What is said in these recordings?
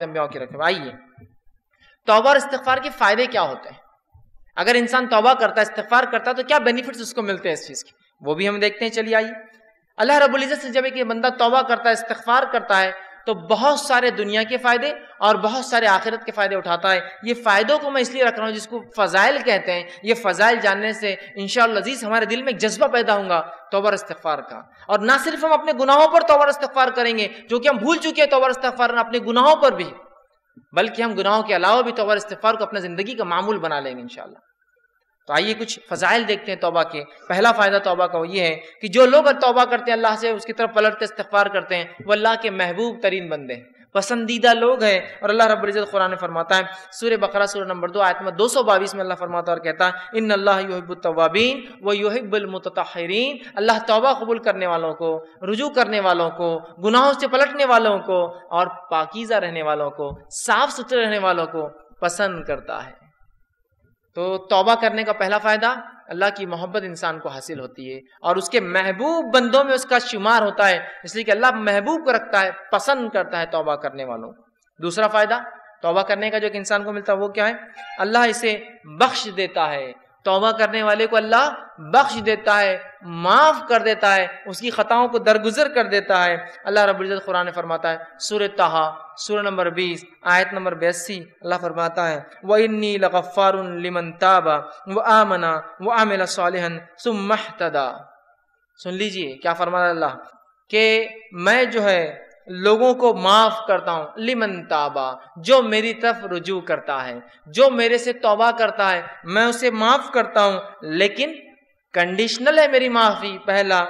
के रखे आइए। तोबा और इस्तफार के फ़ायदे क्या होते हैं? अगर इंसान तोबा करता है इस्तफार करता है तो क्या बेनिफिट्स उसको मिलते हैं इस चीज़ के? वो भी हम देखते हैं, चलिए आइए। अल्लाह रबुल्ज़त से जब एक बंदा तोबा करता है इस्तफार करता है तो बहुत सारे दुनिया के फ़ायदे और बहुत सारे आखिरत के फ़ायदे उठाता है। ये फायदों को मैं इसलिए रख रहा हूँ जिसको फ़जाइल कहते हैं। ये फ़जाइल जानने से इन अज़ीज़, हमारे दिल में एक जज्बा पैदा होगा तोबर इस्तफार का। और ना सिर्फ़ हम अपने गुनाहों पर तोबर इस्तफार करेंगे, जो कि हम भूल चुके हैं तोबर इस्तफार अपने गुनाहों पर भी, बल्कि हम गुनाहों के अलावा भी तोबर इस्तफार को अपने ज़िंदगी का मामूल बना लेंगे इन तो आइए कुछ फ़जाइल देखते हैं तोबा के। पहला फ़ायदा तोबा का ये है कि जो लोग तौबा करते हैं, अल्लाह से उसकी तरफ़ पलट के इस्तफार करते हैं, वो अल्लाह के महबूब तरीन बंदे हैं। पसंदीदा लोग हैं और अल्लाह रब्बुल कुरान फरमाता है सूर्य बकरा सूर्य नंबर दो, आयत में दो सौ बाईस में अल्लाह फरमाता और कहता है इन अल्लाह युहिबुत्तवाबीन व युहिबुलमुततहिरीन अल्लाह तौबा कबूल करने वालों को, रुजू करने वालों को, गुनाहों से पलटने वालों को और पाकिज़ा रहने वालों को साफ़ सुथरे रहने वालों को पसंद करता है। तो तौबा करने का पहला फ़ायदा, अल्लाह की मोहब्बत इंसान को हासिल होती है और उसके महबूब बंदों में उसका शुमार होता है, इसलिए कि अल्लाह महबूब को रखता है, पसंद करता है तौबा करने वालों। दूसरा फ़ायदा, तौबा करने का जो एक इंसान को मिलता है वो क्या है? अल्लाह इसे बख्श देता है। तौबा करने वाले को अल्लाह बख्श देता है, माफ़ कर देता है, उसकी खताओं को दरगुजर कर देता है। अल्लाह रबुल्ज़त कुरान फरमाता है सुर तहा सुर नंबर बीस, आयत नंबर बयासी, अल्लाह फरमाता है, व इन्नी लिमन ताबा, व आमना, व आमिल सुमहतदा सुन लीजिए, क्या फरमाता अल्लाह, के मैं जो है लोगों को माफ़ करता हूँ। लिमन ताबा, जो मेरी तरफ़ रुजू करता है, जो मेरे से तौबा करता है, मैं उसे माफ़ करता हूँ। लेकिन कंडीशनल है मेरी माफ़ी, पहला,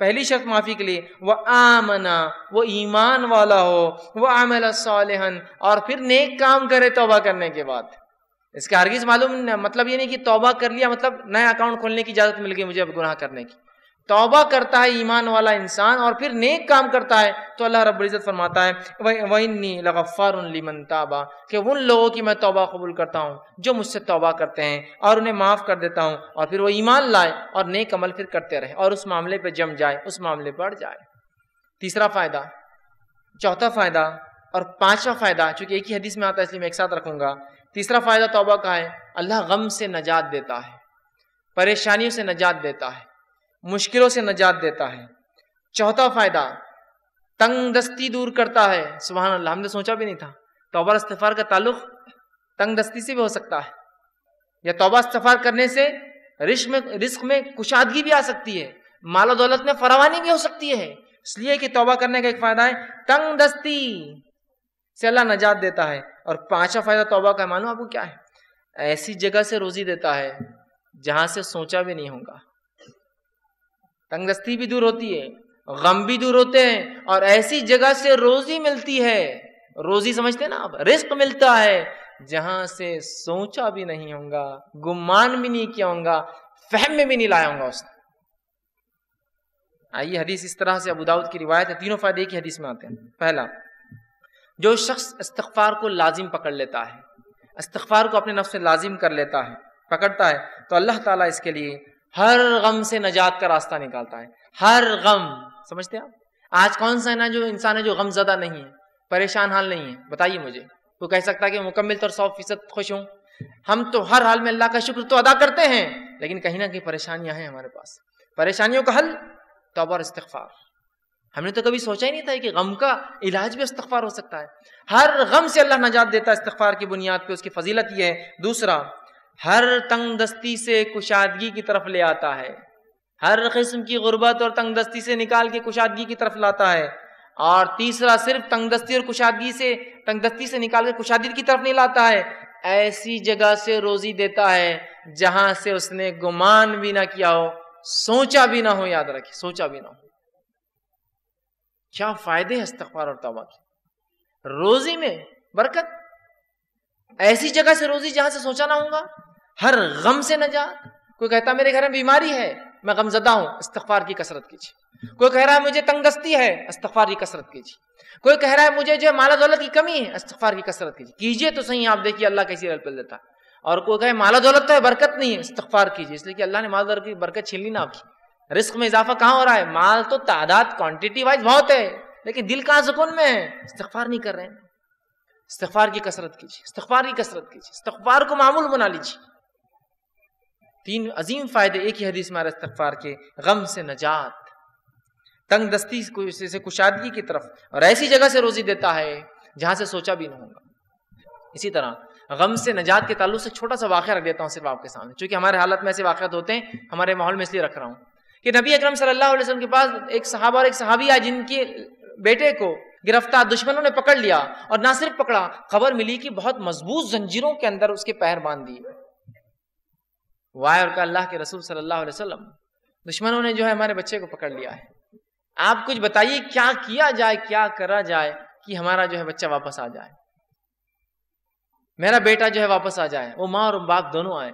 पहली शर्त माफ़ी के लिए, वह आमना वो ईमान वाला हो, वह आमला सालहन, और फिर नेक काम करे तौबा करने के बाद। इसके हरगिज मालूम मतलब ये नहीं कि तौबा कर लिया मतलब नया अकाउंट खोलने की इजाज़त मिल गई मुझे अब गुनाह करने की। तौबा करता है ईमान वाला इंसान और फिर नेक काम करता है तो अल्लाह रब्बुल इज़्ज़त फरमाता है, वही लगफ़ार लिमन ताबा, कि उन लोगों की मैं तौबा कबूल करता हूँ, जो मुझसे तौबा करते हैं और उन्हें माफ़ कर देता हूँ और फिर वो ईमान लाए और नेक अमल फिर करते रहे और उस मामले पर जम जाए, उस मामले पर जाए। तीसरा फ़ायदा, चौथा फ़ायदा और पांचवा फ़ायदा, चूँकि एक ही हदीस में आता है, इसलिए मैं एक साथ रखूँगा। तीसरा फ़ायदा तौबा का है, अल्लाह गम से नजात देता है, परेशानियों से नजात देता है। मुश्किलों से नजात देता है। चौथा फ़ायदा, तंग दस्ती दूर करता है। सुबह अल्लाह हमने सोचा भी नहीं था। तोबा इस्तफार का ताल्लुक तंग दस्ती से भी हो सकता है। या तोबा इस्तफार करने से रिस्क में रिस्क में कुशादगी भी आ सकती है। मालो दौलत में फरावानी भी हो सकती है। इसलिए कि तोबा करने का एक फ़ायदा है, तंग दस्ती से अल्लाह नजात देता है। और पांचवा फ़ायदा तोबा का मालूम आपको क्या है? ऐसी जगह से रोजी देता है, जहाँ से सोचा भी नहीं होगा। तंगदस्ती भी दूर होती है, गम भी दूर होते हैं, और ऐसी जगह से रोजी मिलती है। रोजी समझते ना आप? रिस्क मिलता है। जहाँ से सोचा भी नहीं होगा, गुमान भी नहीं किया होगा, फहम में भी नहीं लाया होगा उसने। आइए हदीस इस तरह से अबूदाऊद की रिवायत है। तीनों फ़ायदे की हदीस में आते हैं। पहला, जो शख्स इस्तफार को लाजिम पकड़ लेता है इस्तफार को अपने नफ्स से लाजिम कर लेता है, पकड़ता है तो अल्लाह ताला इसके लिए हर गम से नजात का रास्ता निकालता है। हर गम। समझते आप? आज कौन सा है ना जो इंसान है जो गम ज़्यादा नहीं है? परेशान हाल नहीं है। बताइए मुझे। वो कह सकता है कि मुकम्मल तौर सौ फ़ीसद खुश हूँ? हम तो हर हाल में अल्लाह का शुक्र तो अदा करते हैं, लेकिन कहीं ना कहीं परेशानियाँ हैं हमारे पास। परेशानियों का हल तोबर इस्तफार हमने तो कभी सोचा ही नहीं था कि गम का इलाज भी इस्तफार हो सकता है। हर गम से अल्लाह नजात देता है इस्तफार की बुनियाद पे उसकी फजीलत ये है। दूसरा हर तंग दस्ती से कुशादगी की तरफ़ ले आता है। हर किस्म की गुर्बत और तंग दस्ती से निकाल के कुशादगी की तरफ़ लाता है। और तीसरा सिर्फ़ तंगदस्ती और कुशादगी से, तंगदस्ती से निकाल के कुशादगी की तरफ़ नहीं लाता है। ऐसी जगह से रोजी देता है, जहाँ से उसने गुमान भी ना किया हो, सोचा भी ना हो, याद रखे सोचा भी ना हो। क्या फ़ायदे हैं और तबा के? रोजी में बरकत ऐसी जगह से रोजी जहाँ से सोचा ना होगा हर गम से नजात कोई कहता, मेरे घर में बीमारी है, मैं गमजदा हूँ इस्तफार की कसरत कीजिए। कोई कह रहा है, मुझे तंगदस्ती है इस्तफार की कसरत कीजिए। कोई कह रहा है, मुझे जो माला दौलत की कमी है इस्तफार की कसरत कीजिए। कीजिए तो सही, आप देखिए, अल्लाह कैसी रल पल देता और कोई कहे माला दौलत तो है, बरकत नहीं है इस्तफार कीजिए, इसलिए कि अल्लाह ने माल दौलत की बरकत छीन ली ना आपकी। रिस्क में इजाफा कहाँ हो रहा है? माल तो तादाद क्वांटिटी वाइज बहुत है, लेकिन दिल कहाँ सुकून में है? इस्तफार नहीं कर रहे हैं। इस्तफार की कसरत कीजिए इस्तफार की कसरत कीजिए इस्तफार को मामूल बना लीजिए। तीन अजीम फ़ायदे एक ही हदीस में इस्तफार के, गम से नजात। तंग दस्ती से कुशादगी की तरफ़, और ऐसी जगह से रोजी देता है जहाँ से सोचा भी ना होगा। इसी तरह, गम से नजात के ताल्लुक से छोटा सा वाक़ रख देता हूँ सिर्फ़ आपके सामने, क्योंकि हमारे हालत में ऐसे वाक़ होते हैं, हमारे माहौल में इसलिए रख रहा हूँ। कि नबी अकरम सल्लल्लाहु के पास एक सहाबा और एक सहाबी आए जिनके बेटे को गिरफ़्तार दुश्मनों ने पकड़ लिया और ना सिर्फ़ पकड़ा, खबर मिली कि बहुत मज़बूत जंजीरों के अंदर उसके पैर बाँध दिए। वाह, और अल्लाह के रसूल सल्लल्लाहु अलैहि वसल्लम, दुश्मनों ने जो है हमारे बच्चे को पकड़ लिया है। आप कुछ बताइए, क्या किया जाए, क्या करा जाए कि हमारा जो है बच्चा वापस आ जाए? मेरा बेटा जो है वापस आ जाए, वो माँ और बाप दोनों आए।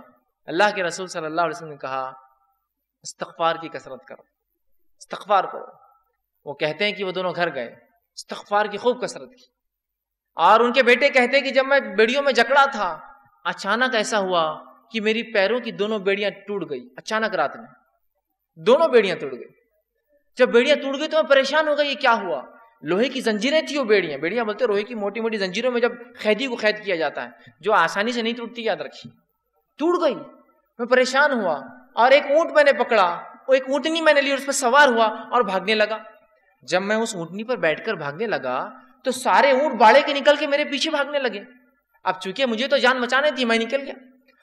अल्लाह के रसूल सल्लल्लाहु अलैहि वसल्लम ने कहा, इस्तगफार की कसरत करो, इस्तगफार करो। वो कहते हैं कि वो दोनों घर गए। इस्तगफार की खूब कसरत की। और उनके बेटे कहते कि जब मैं बेड़ियों में जकड़ा था, अचानक ऐसा हुआ कि मेरी पैरों की दोनों बेड़ियाँ टूट गई, अचानक रात में। दोनों बेड़ियाँ टूट गई। जब बेड़ियाँ टूट गई तो मैं परेशान हो गई, ये क्या हुआ? लोहे की जंजीरें थी वो बेड़ियाँ। बेड़ियाँ बोलते लोहे की मोटी मोटी जंजीरों में जब कैदी को कैद किया जाता है, जो आसानी से नहीं टूटती, याद रखी टूट गई। मैं परेशान हुआ और एक ऊँट मैंने पकड़ा, वो एक ऊंटनी मैंने ली और उस पर सवार हुआ और भागने लगा। जब मैं उस ऊंटनी पर बैठकर भागने लगा तो सारे ऊँट बाड़े के निकल के मेरे पीछे भागने लगे। अब चूँकि मुझे तो जान बचाने थी मैं निकल गया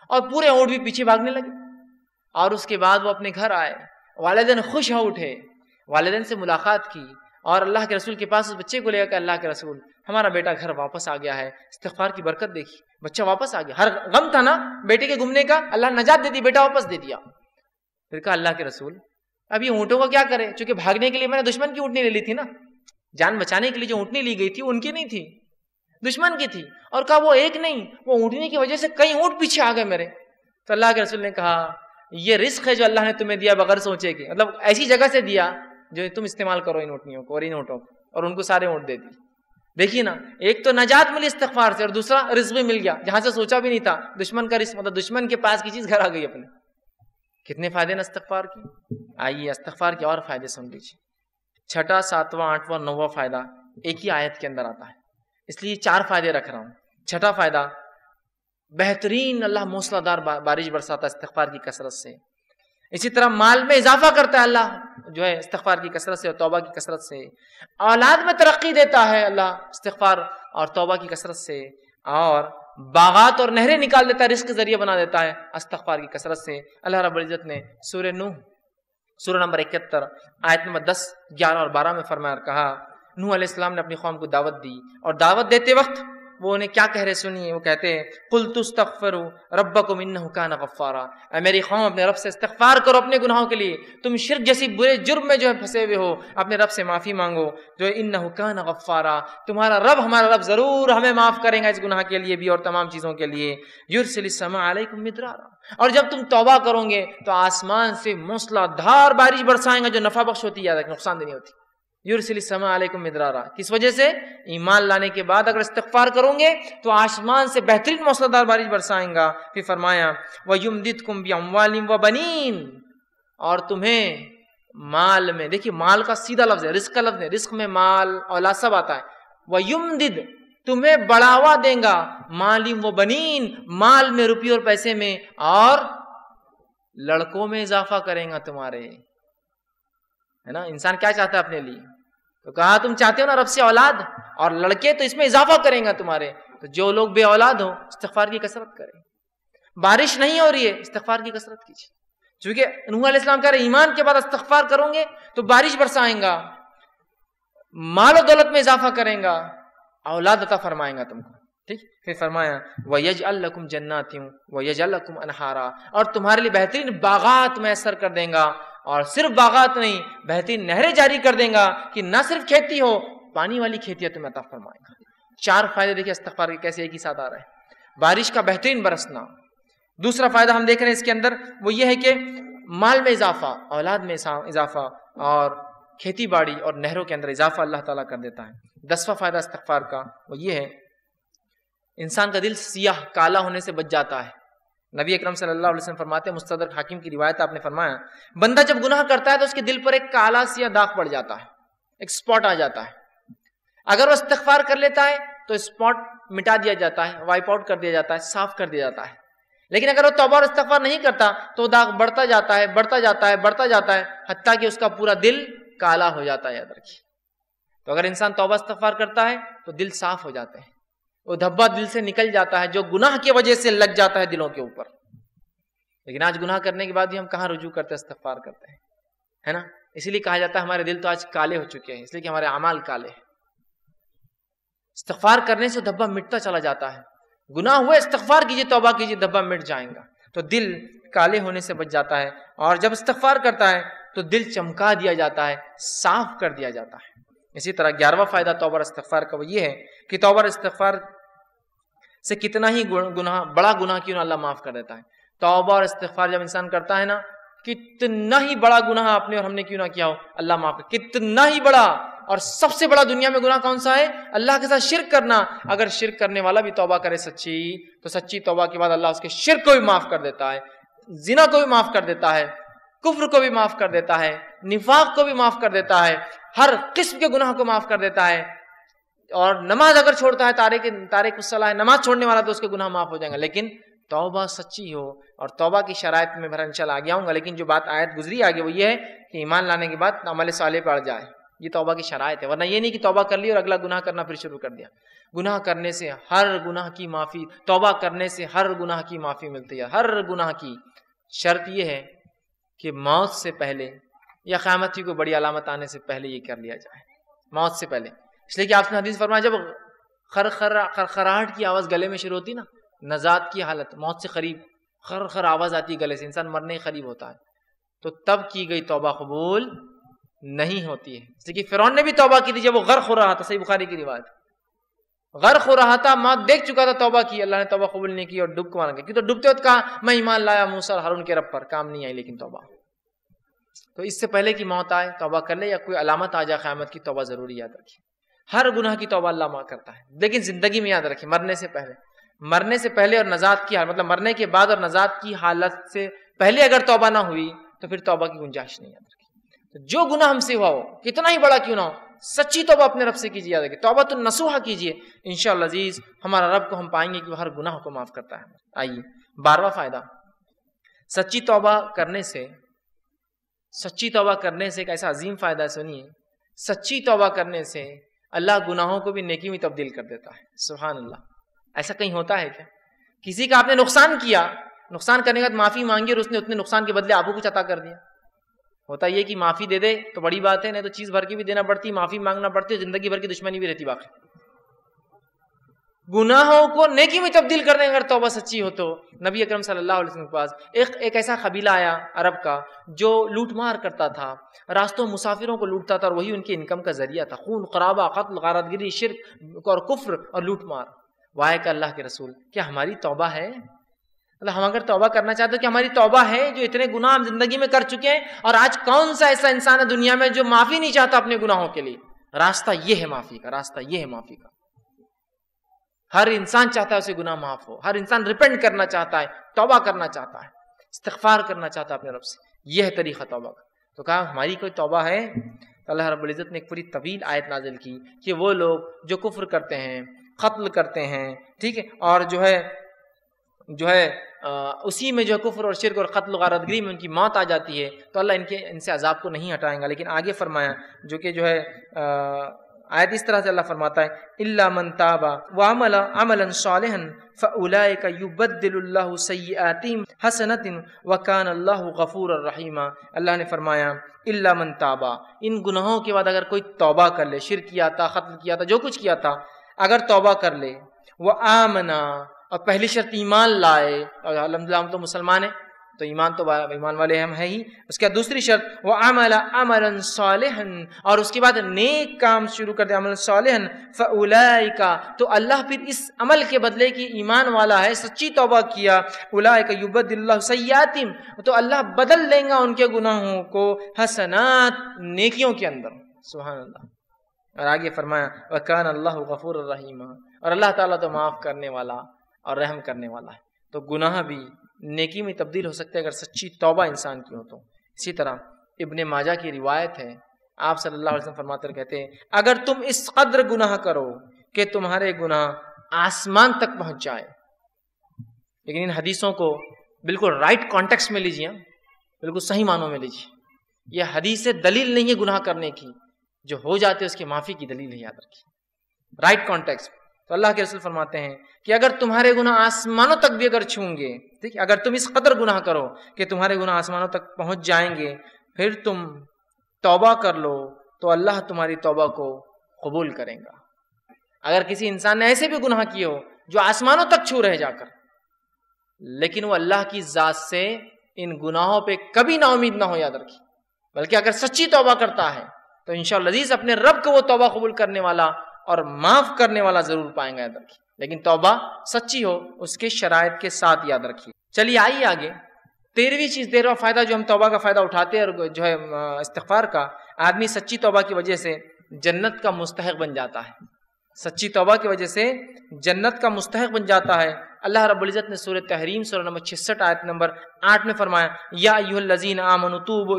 और पूरे ऊँट भी पीछे भागने लगे। और उसके बाद वो अपने घर आए। वालदेन खुश हो उठे। वालदेन से मुलाकात की और अल्लाह के रसूल के पास उस बच्चे को लेकर अल्लाह के रसूल, हमारा बेटा घर वापस आ गया है। इस्तफार की बरकत देखी। बच्चा वापस आ गया। हर गम था ना, बेटे के घूमने का? अल्लाह नजात दे दी, बेटा वापस दे दिया। फिर कहा, अल्लाह के रसूल अब ये ऊँटों का क्या करें? चूँकि भागने के लिए मैंने दुश्मन की ऊँटनी ले ली थी ना। जान बचाने के लिए जो ऊँटनी ली गई थी उनकी नहीं थी। दुश्मन की थी। और कहा, वो एक नहीं, वो ऊँटनी की वजह से कई ऊँट पीछे आ गए मेरे। तो अल्लाह के रसूल ने कहा, ये रिस्क है जो अल्लाह ने तुम्हें दिया बगैर सोचे कि। मतलब ऐसी जगह से दिया जो तुम इस्तेमाल करो इन ऊँटनियों को और इन ऊँटों को। और उनको सारे ऊँट दे दी देखिए ना, एक तो नजात मिली इस्तफार से और दूसरा रिस्क भी मिल गया। जहाँ से सोचा भी नहीं था, दुश्मन का रिस्क मतलब दुश्मन के पास की चीज़ घर आ गई अपने। कितने फ़ायदे न इस्तफार की? आइए इस्तफार के और फ़ायदे सुन लीजिए। छठा, सातवां, आठवां, नौवा फ़ायदा एक ही आयत के अंदर आता है। इसलिए चार फ़ायदे रख रहा हूँ। छठा फ़ायदा, बेहतरीन अल्लाह मौसलादार बारिश बरसाता है इस्तफार की कसरत से। इसी तरह माल में इजाफा करता है अल्लाह, जो है इस्तफार की कसरत से और तोबा की कसरत से। औलाद में तरक्की देता है अल्लाह इस्तफार और तोबा की कसरत से। और बागात और नहरें निकाल देता है, रिस्क ज़रिए बना देता है अस्तफार की कसरत से। अल्लाह रबुल्ज़त ने सूर्य नूह सूर्य नंबर इकहत्तर, आयत नंबर दस, ग्यारह और बारह में फरमाया कहा, नूह अलैहिस्सलाम ने अपनी कौम को दावत दी और दावत देते वक्त वो उन्हें क्या कह रहे सुनिए वो कहते हैं कुल तुस्तफरू रब्बा को मिन्ना गफ़ारा मेरी कौम अपने रब से इस्तफार करो अपने गुनाहों के लिए। तुम शिरक जैसी बुरे जुर्म में जो है फंसे हुए हो, अपने रब से माफ़ी मांगो, जो इन हुकान गफ़ारा तुम्हारा रब, हमारा रब ज़रूर हमें माफ़ करेगा इस गुनाह के लिए भी और तमाम चीज़ों के लिए। युरसमा और जब तुम तौबा करोगे तो आसमान से मूसलाधार बारिश बरसाएँगे, जो नफ़ा बख्श होती है नुकसान देनी होती। युरसलकुम मिदरारा किस वजह से ईमान लाने के बाद अगर इस्तफार करोगे तो आसमान से बेहतरीन मौसलादार बारिश बरसाएँगा फिर फरमाया व युमदित कुम व बनीन और तुम्हें माल में देखिए माल का सीधा लफ्ज है रिस्क का लफ्ज है रिस्क में माल औलाद सब आता है वह युमदिद तुम्हें बढ़ावा देगा मालिम व बनीन माल में रुपये और पैसे में और लड़कों में इजाफा करेगा तुम्हारे है ना इंसान क्या चाहता है अपने लिए तो कहा, तुम चाहते हो ना रब से औलाद? और लड़के तो इसमें इजाफा करेंगे तुम्हारे। तो जो लोग बे औलाद हो इस्तफार की कसरत करें। बारिश नहीं हो रही है इस्तफार की कसरत कीजिए। चूँकि नूह इस्लाम कह रहे ईमान के बाद इस्तफार करोगे तो बारिश बरसाएँगा, माल दौलत में इजाफा करेगा, औलाद अता फरमाएगा तुमको। ठीक? फिर फरमाया वयज अल्लकुम जन्नाती वयज अल्लकुम अनहारा। और तुम्हारे लिए बेहतरीन बागात मैसर कर देगा और सिर्फ़ बागात नहीं बेहतरीन नहरें जारी कर देगा कि ना सिर्फ़ खेती हो, पानी वाली खेती तुम्हें अता फरमाएगा। चार फ़ायदे देखिए इस्तफार के कैसे एक ही साथ आ रहे हैं। बारिश का बेहतरीन बरसना। दूसरा फ़ायदा हम देख रहे हैं इसके अंदर, वो ये है कि माल में इजाफा, औलाद में इजाफा और खेती बाड़ी और नहरों के अंदर इजाफा अल्लाह ताला कर देता है। दसवा फ़ायदा इस्तफार का, वो ये है, इंसान का दिल सियाह, काला होने से बच जाता है। नबी अकरम वसल्लम फरमाते मुस्तदर हाकिम की रिवायत आपने फरमाया, बंदा जब गुनाह करता है तो उसके दिल पर एक काला सिया दाग पड़ जाता है, एक स्पॉट आ जाता है। अगर वो इस्तफार कर लेता है तो स्पॉट मिटा दिया जाता है, वाइप आउट कर दिया जाता है, साफ़ कर दिया जाता है। लेकिन अगर वो तोबा और इस्तफार नहीं करता तो दाग बढ़ता जाता है, बढ़ता जाता है, बढ़ता जाता है, हत्या कि उसका पूरा दिल काला हो जाता है, याद रखिए। तो अगर इंसान तोबा इस्तफार करता है तो दिल साफ़ हो जाते हैं। वो धब्बा दिल से निकल जाता है, जो गुनाह की वजह से लग जाता है दिलों के ऊपर। लेकिन आज गुनाह करने के बाद भी हम कहाँ रुजू करते हैं इस्तफार करते हैं? है ना? इसीलिए कहा जाता है, हमारे दिल तो आज काले हो चुके हैं, इसलिए कि हमारे अमाल काले हैं। इस्तफार करने से धब्बा मिटता चला जाता है। गुनाह हुए इस्तफार कीजिए, तोबा कीजिए, धब्बा मिट जाएगा। तो दिल काले होने से बच जाता है, और जब इस्तफार करता है तो दिल चमका दिया जाता है, साफ़ कर दिया जाता है। इसी तरह ग्यारहवा फ़ायदा तोबर इस्तफार का वो ये है कि तोबर इस्तफार से कितना ही गुनाह, बड़ा गुनाह क्यों अल्लाह माफ़ कर देता है? तोबा और इस्तफार जब इंसान करता है ना, कितना ही बड़ा गुनाह आपने और हमने क्यों ना किया हो, अल्लाह माफ़ कर, कितना ही बड़ा और सबसे बड़ा दुनिया में गुनाह कौन सा है? अल्लाह के साथ शिरक करना। अगर शिरक करने वाला भी तोबा करे सच्ची तो सच्ची तोबा के बाद अल्लाह उसके शिरक को भी माफ़ कर देता है, जिना को भी माफ़ कर देता है, कुफ्र को भी माफ़ कर देता है, निफाक को भी माफ़ कर देता है, हर किस्म के गुनाह को माफ़ कर देता है। और नमाज़ अगर छोड़ता है, तारे के, तारे कुसला है नमाज़ छोड़ने वाला तो उसके गुनाह माफ़ हो जाएँगे। लेकिन तौबा सच्ची हो और तौबा की शरात में भरन चल आ गया हूँ लेकिन जो बात आयत गुजरी आगे, वो ये है कि ईमान लाने के बाद अमल साले पड़ जाए। ये तौबा की शरात है, वरना ये नहीं कि तौबा कर ली और अगला गुनाह करना फिर शुरू कर दिया। गुनाह करने से हर गुनाह की माफ़ी, तौबा करने से हर गुनाह की माफ़ी मिलती है। हर गुनाह की शर्त यह है कि मौत से पहले या क़्यामत को बड़ी अलामत आने से पहले ये कर लिया जाए। मौत से पहले। इसलिए कि आपने हदीस फरमाया, जब खर खर खरखराहट की आवाज़ गले में शुरू होती ना, नजात की हालत, मौत से करीब खर खर आवाज़ आती है गले से, इंसान मरने के करीब होता है। तो तब की गई तोबा कबूल नहीं होती है। जैसे कि फिरौन ने भी तोबा की थी, जब वो गर्क हो रहा था, सही बुखारी की रिवायत। गर्क हो रहा था माँ देख चुका था, तोबा की, अल्लाह ने तोबा कबूल नहीं की और डूब को माना गया। तो डूबते वक्त कहा, मैं ईमान लाया, मूसा हारून के रब पर, काम नहीं आई लेकिन तोबा। तो इससे पहले की मौत आए, तोबा कर ले या कोई अलामत आ जाए, क़्यामत की तोबा ज़रूरी याद रखिए हर गुनाह की तोबा अल्लाह माँ करता है। लेकिन ज़िंदगी में याद रखिए मरने से पहले। मरने से पहले और नजात की हालत मतलब मरने के बाद और नजात की हालत से पहले अगर तोबा ना हुई तो फिर तोबा की गुंजाइश नहीं याद रखी। तो जो गुना हमसे हुआ हो, कितना ही बड़ा क्यों ना हो, सच्ची तोबा अपने रब से कीजिए, याद रखिए तोबा तो नसूहा कीजिए। इन अज़ीज़, हमारा रब को हम पाएँगे कि वह हर गुनाह को माफ़ करता है। आइए बारवा फ़ायदा। सच्ची तोबा करने से, सच्ची तोबा करने से एक ऐसा अजीम फ़ायदा सुनिए। सच्ची तोबा करने से अल्लाह गुनाहों को भी नेकी में तब्दील कर देता है। सुबहान अल्लाह ऐसा कहीं होता है क्या? किसी का आपने नुकसान किया, नुकसान करने के बाद माफ़ी मांगी और उसने उतने नुकसान के बदले आपको कुछ अता कर दिया? होता यह कि माफ़ी दे दे तो बड़ी बात है, नहीं तो चीज़ भर के भी देना पड़ती, माफ़ी मांगना पड़ती है ज़िंदगी भर की दुश्मनी भी रहती बाकी। गुनाहों को नेकी में तब्दील कर करने अगर तोबा सच्ची हो तो। नबी अकरम सल्लल्लाहु अलैहि वसल्लम के पास एक एक ऐसा कबीला आया अरब का, जो लूटमार करता था, रास्तों मुसाफिरों को लूटता था और वही उनकी इनकम का ज़रिया था। खून, खराबा, कत्ल गारतगिरी शिरक और कुफ्र और लूटमार। वाह का अल्लाह के रसूल, क्या हमारी तोबा है? मतलब हम अगर तोबा करना चाहते हो कि हमारी तोबा है, जो इतने गुनाह हम ज़िंदगी में कर चुके हैं, और आज कौन सा ऐसा इंसान है दुनिया में जो माफ़ी नहीं चाहता अपने गुनाहों के लिए? रास्ता ये है माफ़ी का, रास्ता ये है माफ़ी का। हर इंसान चाहता है उसे गुनाह माफ़ हो। हर इंसान रिपेंड करना चाहता है तोबा करना चाहता है इस्तफार करना चाहता है अपने रब से। यह है तरीका तोबा का। तो कहा हमारी कोई तोबा है? तो अल्लाह रब्बुल इज़्ज़त ने एक पूरी तवील आयत नाजिल की कि वो लोग जो कुफ्र करते हैं कत्ल करते हैं ठीक है और जो है जो है आ, उसी में जो है कुफ्र और शिरक और कत्ल गारदगरी में उनकी मौत आ जाती है तो अल्लाह इनके इनसे अजाब को नहीं हटाएँगा। लेकिन आगे फरमाया जो कि जो है आयत इस तरह से अल्लाह फरमाता है, इल्ला मन ताबा व अमल अमलन सालिहन, फ़उलाइक युबद्दिलुल्लाहु सय्यातिम हसनतिन व कान अल्लाहु गफूर रहीमा. अल्लाह ने फरमाया, इल्ला मन ताबा, इन गुनाहों के बाद अगर कोई तौबा कर ले शिर किया था ख़त्ल किया था जो कुछ किया था अगर तौबा कर ले वह आमना, और पहली शर्त ईमान लाए, और अलहमदिल्ला हम तो मुसलमान हैं तो ईमान तो ईमान वाले हम है ही। उसके बाद दूसरी शर्त वो अमल अमलन सालेहन और उसके बाद नेक काम शुरू कर दे, अमल सालेहन फ़ुलाई का तो अल्लाह फिर इस अमल के बदले की ईमान वाला है, सच्ची तौबा किया। उलाय का युबदिल्ला सयातिम तो अल्लाह बदल देंगे उनके गुनाहों को हसनात, नेकियों के अंदर। सुहान अल्लाह और आगे फरमाया वकान अल्लाह गफूर रहीमा और अल्लाह ताला तो माफ़ करने वाला और रहम करने वाला है। तो गुनाह भी नेकी में तब्दील हो सकते हैं अगर सच्ची तौबा इंसान की हो तो। इसी तरह इब्ने माजा की रिवायत है। आप सल्लल्लाहु अलैहि वसल्लम फरमाते कहते हैं, अगर तुम इस कद्र गुनाह करो कि तुम्हारे गुनाह आसमान तक पहुँच जाए। लेकिन इन हदीसों को बिल्कुल राइट कॉन्टेक्स्ट में लीजिए, बिल्कुल सही मानों में लीजिए। यह हदीस दलील नहीं है गुनाह करने की, जो हो जाते उसकी माफ़ी की दलील है याद रखिए। राइट कॉन्टेक्स्ट तो अल्लाह के रसूल फरमाते हैं कि अगर तुम्हारे गुनाह आसमानों तक भी अगर छूँगे ठीक है, अगर तुम इस कदर गुनाह करो कि तुम्हारे गुनाह आसमानों तक पहुँच जाएँगे, फिर तुम तौबा कर लो तो अल्लाह तुम्हारी तौबा को कबूल करेगा। अगर किसी इंसान ने ऐसे भी गुनाह किए हो जो आसमानों तक छू रहे जाकर, लेकिन वो अल्लाह की जात से इन गुनाहों पे कभी ना उम्मीद ना हो याद रखी, बल्कि अगर सच्ची तौबा करता है तो इन लजीज अपने रब को वो तौबा कबूल करने वाला और माफ़ करने वाला ज़रूर पाएँगे याद रखिए। लेकिन तौबा सच्ची हो, उसके शराय के साथ याद रखिए। चलिए आइए आगे। तेरहवीं चीज़, तेरहवा फ़ायदा जो हम तौबा का फ़ायदा उठाते हैं और जो है इस्तफार का, आदमी सच्ची तौबा की वजह से जन्नत का मुस्तक बन जाता है। सच्ची तोबा की वजह से जन्नत का मुस्तक बन जाता है। अल्लाह रब्ज़त ने सूर्य तहरीम सूर नंबर छिसठ आयत नंबर आठ में फरमाया, या यूलजीन आमन तूब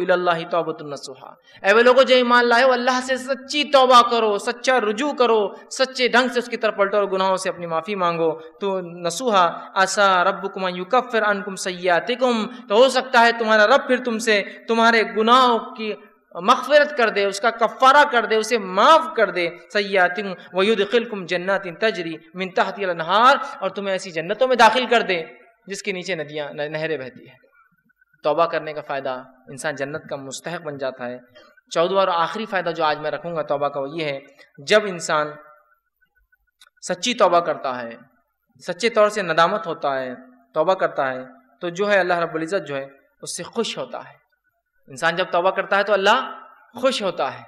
तौबतुलनसुहा वे लोगो, जो ईमान लाए अल्लाह से सच्ची तोबा करो, सच्चा रुजू करो, सच्चे ढंग से उसकी तरफ़ पलटो और गुनाहों से अपनी माफ़ी मांगो। तो नसूहा, आसा रब कुमा युकफ़िर अनकुम सयातिकुम तो हो सकता है तुम्हारा रब फिर तुमसे, तुम्हारे गुनाहों की मगफरत कर दे, उसका कफ़ारा कर दे, उसे माफ़ कर दे। सयातिम वयुदखिलकुम जन्नतिन तजरी मिन नहार, और तुम्हें ऐसी जन्नतों में दाखिल कर दे, जिसके नीचे नदियाँ नहरें बहती है। तोबा करने का फ़ायदा इंसान जन्नत का मुस्तक बन जाता है। चौदवा और आखिरी फ़ायदा जो आज मैं रखूँगा तोबा का वो ये है, जब इंसान सच्ची तोबा करता है, सच्चे तौर से नदामत होता है, तोबा करता है तो जो है अल्लाह रब्ज़त जो है, उससे खुश होता है। इंसान जब तोबा करता है तो अल्लाह खुश होता है।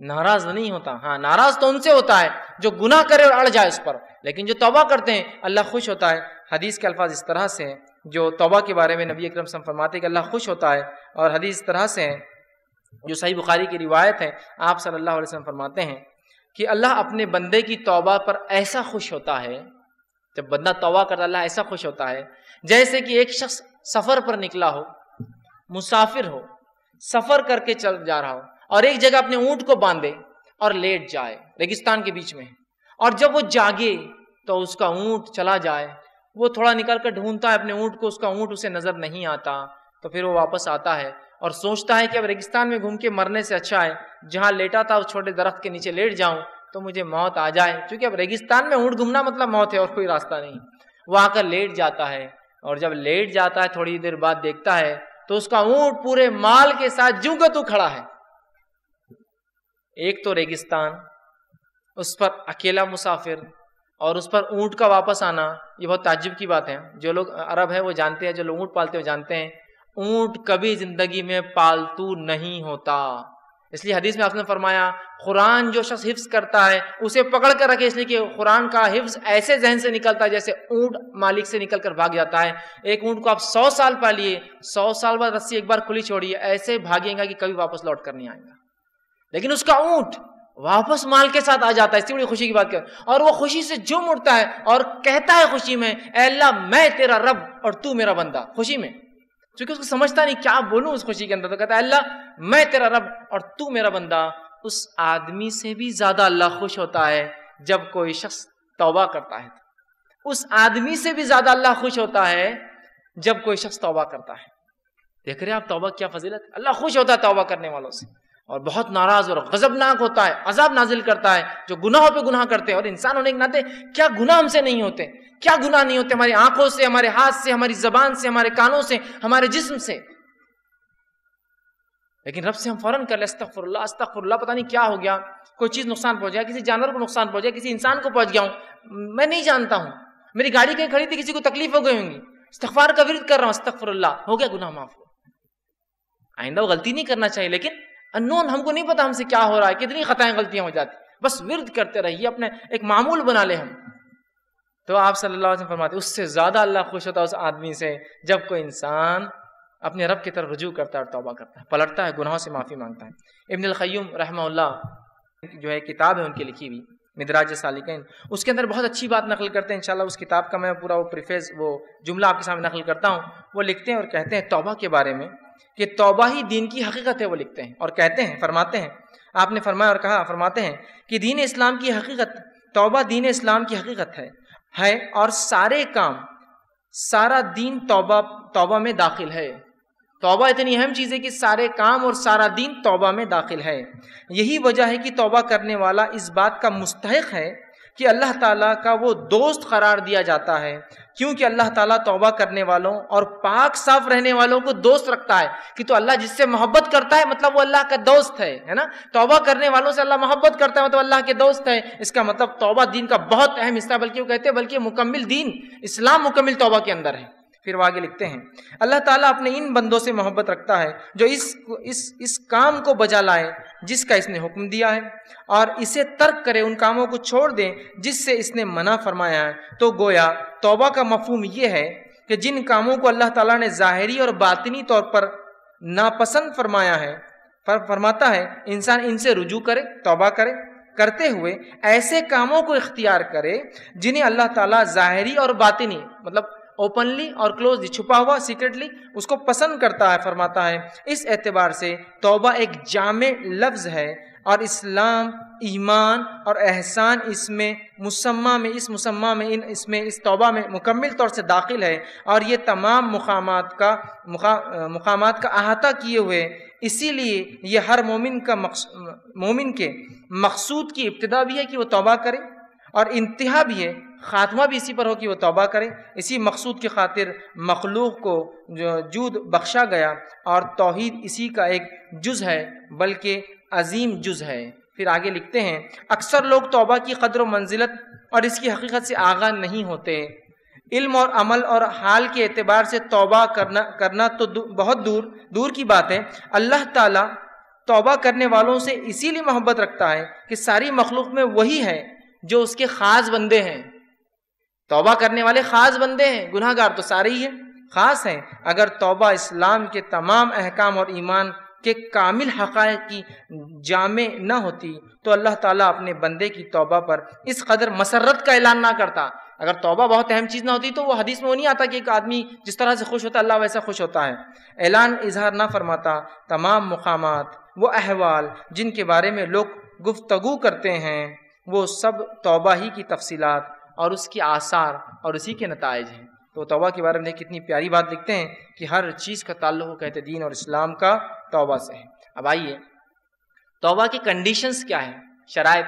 नाराज़ नहीं होता। हाँ नाराज़ तो उनसे होता है जो गुनाह करे और अड़ जाए उस पर। लेकिन जो तौबा करते हैं, अल्लाह खुश होता है। हदीस के अल्फाज इस तरह से हैं, जो तोबा के बारे में नबी अक्रम सम फरमाते कि अल्लाह खुश होता है और हदीस इस तरह से है, जो सही बुखारी की रिवायत है, आप सल्लल्लाहु अलैहि वसल्लम फरमाते हैं कि अल्लाह अपने बंदे की तौबा पर ऐसा खुश होता है, जब बंदा तौबा करता अल्लाह ऐसा खुश होता है, जैसे कि एक शख्स सफ़र पर निकला हो, मुसाफिर हो सफ़र करके चल जा रहा हो और एक जगह अपने ऊँट को बांधे और लेट जाए, रेगिस्तान के बीच में। और जब वो जागे तो उसका ऊँट चला जाए। वो थोड़ा निकल कर ढूंढता है अपने ऊँट को, उसका ऊँट उसे नज़र नहीं आता तो फिर वो वापस आता है और सोचता है कि अब रेगिस्तान में घूम के मरने से अच्छा है। जहाँ लेटा था उस छोटे दरख्त के नीचे लेट जाऊँ तो मुझे मौत आ जाए। क्योंकि अब रेगिस्तान में ऊँट घूमना मतलब मौत है और कोई रास्ता नहीं। वो आकर लेट जाता है और जब लेट जाता है, थोड़ी देर बाद देखता है तो उसका ऊँट पूरे माल के साथ जू का तू खड़ा है। एक तो रेगिस्तान, उस पर अकेला मुसाफिर और उस पर ऊँट का वापस आना, ये बहुत ताजुब की बात है। जो लोग अरब है वो जानते हैं, जो लोग ऊँट पालते हैं वो जानते हैं, ऊँट कभी ज़िंदगी में पालतू नहीं होता। इसलिए हदीस में आपने फरमाया, कुरान जो शख्स हिफ्स करता है, उसे पकड़ कर रखे, इसलिए कि कुरान का हिफ्स ऐसे जहन से निकलता है जैसे ऊँट मालिक से निकल कर भाग जाता है। एक ऊँट को आप सौ साल पालिए, सौ साल बाद रस्सी एक बार खुली छोड़िए, ऐसे भागेगा कि कभी वापस लौट कर नहीं आएगा। लेकिन उसका ऊँट वापस माल के साथ आ जाता है इतनी बड़ी खुशी की बात कर। और वो खुशी से जुम उठता है और कहता है खुशी में अल्लाह, मैं तेरा रब और तू मेरा बंदा। खुशी में। क्योंकि उसको समझता नहीं, क्या बोलूँ उस खुशी के अंदर? तो कहता है, अल्लाह, मैं तेरा रब और तू मेरा बंदा। उस आदमी से भी ज़्यादा अल्लाह खुश होता है जब कोई शख्स तौबा करता है। उस आदमी से भी ज़्यादा अल्लाह खुश होता है जब कोई शख्स तौबा करता है। देख रहे हैं आप तौबा क्या फजीलत? अल्लाह खुश होता है तौबा करने वालों से। और बहुत नाराज़ और गजबनाक होता है, अजाब नाजिल करता है, जो गुनाहों पे गुनाह करते हैं। और इंसान होने के नाते, क्या गुनाह हमसे नहीं होते? क्या गुनाह नहीं होते हमारी आँखों से, हमारे हाथ से, हमारी जबान से, हमारे कानों से, हमारे जिस्म से? लेकिन रब से हम फ़ौरन कर ले अस्तफुल्ला अस्तफुल्ला पता नहीं क्या हो गया। कोई चीज़ नुकसान पहुँच गया, किसी जानवर को नुकसान पहुँच गया, किसी इंसान को पहुँच गया हूँ, मैं नहीं जानता हूँ। मेरी गाड़ी कहीं खड़ी थी, किसी को तकलीफ़ हो गई होंगी। इस्तफार का विरोध कर रहा हूँ अस्तफुल्ला हो गया गुनाह माफ़। हो आइंदा वो गलती नहीं करना चाहिए, लेकिन अननोन हमको नहीं पता हमसे क्या हो रहा है, कितनी खताएँ गलतियाँ हो जाती। बस विरद करते रहिए, अपने एक मामूल बना ले हम। तो आप सल्लल्लाहु अलैहि वसल्लम फरमाते, उससे ज़्यादा अल्लाह खुश होता है उस आदमी से, जब कोई इंसान अपने रब की तरफ़ रुजू करता है और तौबा करता है, पलटता है, गुनाहों से माफ़ी माँगता है। इब्न ख़यूम रहमल्ला जो है किताब है उनकी लिखी हुई, मिदराज सालिकिन। उसके अंदर बहुत अच्छी बात नकल करते हैं, इंशाल्लाह उस किताब का मैं पूरा वो प्रिफेस वो जुमला आपके सामने नकल करता हूँ। वो लिखते हैं और कहते हैं तौबा के बारे में कि तौबा ही दीन की हकीकत है, वो लिखते हैं और कहते हैं, फरमाते हैं। आपने फरमाया और कहा, फरमाते हैं कि दीन इस्लाम की हकीकत, तौबा दीन इस्लाम की हकीकत है है और सारे काम, सारा दिन तौबा तौबा में दाखिल है। तौबा इतनी अहम चीज़ है कि सारे काम और सारा दिन तौबा में दाखिल है। यही वजह है कि तौबा करने वाला इस बात का मुस्तक है कि अल्लाह ताला का वो दोस्त करार दिया जाता है क्योंकि अल्लाह ताला तौबा करने वालों और पाक साफ़ रहने वालों को दोस्त रखता है कि तो अल्लाह जिससे मोहब्बत करता है मतलब वो अल्लाह का दोस्त है है ना? तौबा करने वालों से अल्लाह मोहब्बत करता है मतलब अल्लाह के दोस्त है। इसका मतलब तौबा दीन का बहुत अहम हिस्सा, बल्कि वो कहते हैं, बल्कि मुकम्मिल दीन, इस्लाम मुकम्मिल तौबा के अंदर है। फिर वो आगे लिखते हैं अल्लाह ताला अपने इन बंदों से मोहब्बत रखता है जो इस इस इस काम को बजा लाए जिसका इसने हुक्म दिया है और इसे तर्क करे उन कामों को छोड़ दें जिससे इसने मना फरमाया है। तो गोया तौबा का मफहम ये है कि जिन कामों को अल्लाह ताला ने ज़ाहरी और बातिनी तौर पर नापसंद फरमाया है फर, फरमाता है इंसान इनसे रुजू करे तौबा करे करते हुए ऐसे कामों को इख्तियार करे जिन्हें अल्लाह ताला ज़ाहरी और बातिनी मतलब ओपनली और क्लोजली छुपा हुआ सीक्रेटली उसको पसंद करता है, फरमाता है। इस एतबार से तोबा एक जाम लफ्ज़ है और इस्लाम, ईमान और एहसान इसमें मुसम्मा में, इस मुसम्मा में, इन इसमें, इस तौबा में मुकम्मल तौर से दाखिल है और ये तमाम मुकामात का मुकामात का अहाता किए हुए, इसीलिए ये हर मोमिन का मोमिन के मकसूद की इब्तदा भी है कि वो तौबा करे और इंतहा भी है ख़ात्मा भी इसी पर हो कि वो तौबा करें। इसी मकसूद की खातिर मखलूक को जो जूद बख्शा गया और तोहद इसी का एक जुज़ है बल्कि अजीम जुज़ है। फिर आगे लिखते हैं अक्सर लोग तौबा की कदर मंजिलत और इसकी हकीकत से आगाह नहीं होते। इल्म और अमल और हाल के एतबार से तौबा करना करना तो दू, बहुत दूर दूर की बात है। अल्लाह ताला तौबा करने वालों से इसीलिए मोहब्बत रखता है कि सारी मखलूक में वही है जो उसके ख़ास बंदे हैं। तौबा करने वाले ख़ास बंदे हैं, गुनाहगार तो सारे ही हैं। ख़ास हैं। अगर तौबा इस्लाम के तमाम अहकाम और ईमान के कामिल हक़ की जामे न होती तो अल्लाह ताला अपने बंदे की तौबा पर इस कदर मसरत का ऐलान ना करता। अगर तौबा बहुत अहम चीज़ ना होती तो वो हदीस में वो नहीं आता कि एक आदमी जिस तरह से खुश होता अल्लाह वैसा खुश होता है। ऐलान इजहार ना फरमाता, तमाम मकाम वो अहवाल जिनके बारे में लोग गुफ्तगु करते हैं, वो सब तौबा ही की तफसीलात। और उसके आसार और उसी के नतज हैं। तो तोबा के बारे में कितनी प्यारी बात लिखते हैं कि हर चीज़ का ताल्लुक कहते दीन और इस्लाम का तोबा से। है अब आइए, तोबा की कंडीशंस क्या है? शराय